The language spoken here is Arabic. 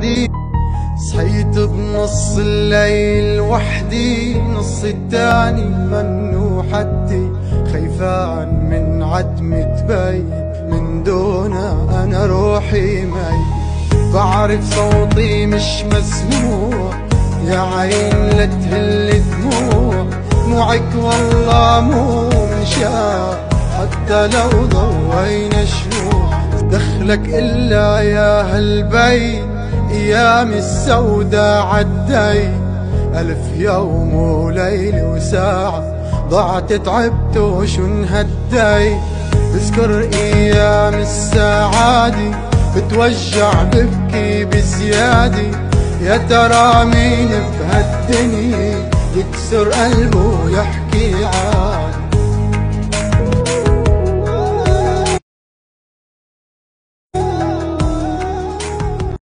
وحدي صحيت بنص الليل وحدي نص التاني منو حدي. خيفان من عتمة بي من دونه أنا روحي مي بعرف صوتي مش مسموع يا عين لا تهل دموع. دموعك والله مو من شاف حتى لو ضوينا شموع. دخلك إلا يا هالبيت. أيام السوداء عدي. ألف يوم وليل وساعة ضعت تعبت وشو انهدي بذكر أيام السعادة بتوجع ببكي بزيادة. يا ترى مين بهالدنيا يكسر قلبه يحكي عادي